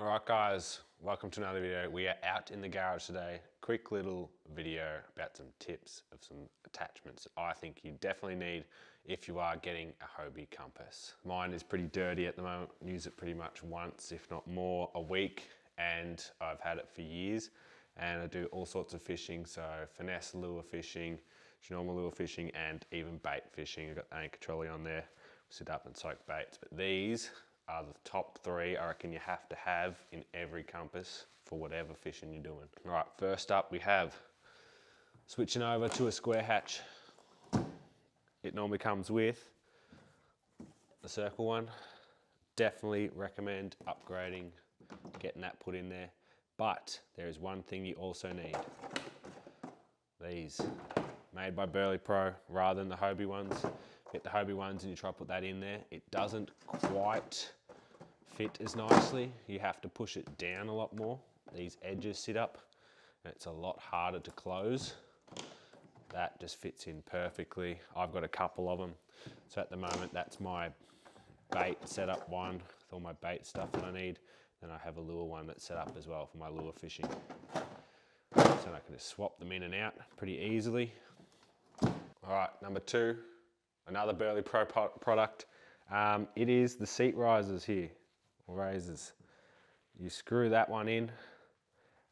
All right guys, welcome to another video. We are out in the garage today. Quick little video about some tips of some attachments I think you definitely need if you are getting a Hobie compass. Mine is pretty dirty at the moment. Use it pretty much once, if not more, a week. And I've had it for years. And I do all sorts of fishing. So finesse lure fishing, normal lure fishing, and even bait fishing. I've got anchor trolley on there. Sit up and soak baits. But these are the top three I reckon you have to have in every compass for whatever fishing you're doing. All right, first up we have switching over to a square hatch. It normally comes with the circle one. Definitely recommend upgrading, getting that put in there. But there is one thing you also need. These, made by Berley Pro rather than the Hobie ones. Get the Hobie ones and you try to put that in there. It doesn't quite fit as nicely. You have to push it down a lot more. These edges sit up and it's a lot harder to close. That just fits in perfectly. I've got a couple of them. So at the moment, that's my bait setup one with all my bait stuff that I need. Then I have a lure one that's set up as well for my lure fishing. So I can just swap them in and out pretty easily. All right, number two, another Berley Pro product. Um, it is the seat risers here razors. You screw that one in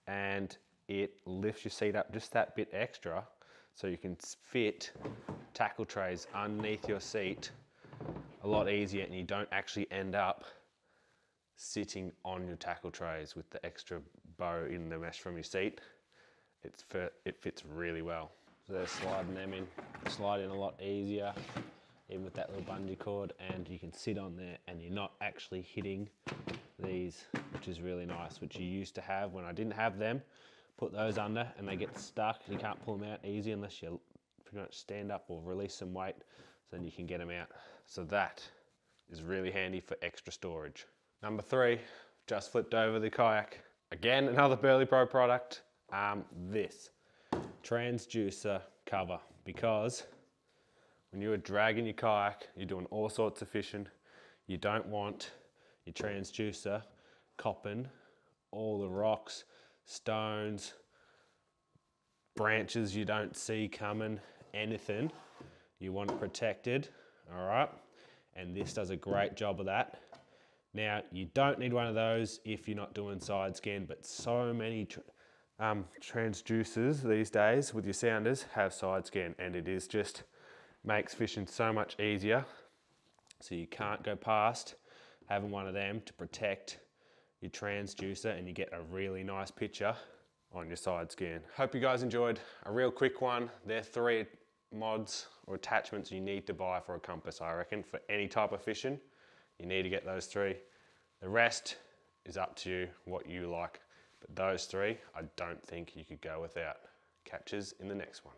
and it lifts your seat up just that bit extra so you can fit tackle trays underneath your seat a lot easier and you don't actually end up sitting on your tackle trays with the extra bow in the mesh from your seat. It's it fits really well. So they're sliding them in, slide in a lot easier even with that little bungee cord and you can sit on there and you're not actually hitting these which is really nice which you used to have when I didn't have them. Put those under and they get stuck and you can't pull them out easy unless you pretty much stand up or release some weight so then you can get them out. So that is really handy for extra storage. Number three just flipped over the kayak. Again another Berley Pro product. Um, this transducer cover because when you are dragging your kayak, you're doing all sorts of fishing. You don't want your transducer copping all the rocks, stones, branches you don't see coming, anything. You want it protected, all right? And this does a great job of that. Now, you don't need one of those if you're not doing side scan, but so many tr um, transducers these days with your sounders have side scan, and it is just makes fishing so much easier. So you can't go past having one of them to protect your transducer and you get a really nice picture on your side scan. Hope you guys enjoyed a real quick one. There are three mods or attachments you need to buy for a compass, I reckon, for any type of fishing. You need to get those three. The rest is up to you, what you like. But those three, I don't think you could go without. Catches in the next one.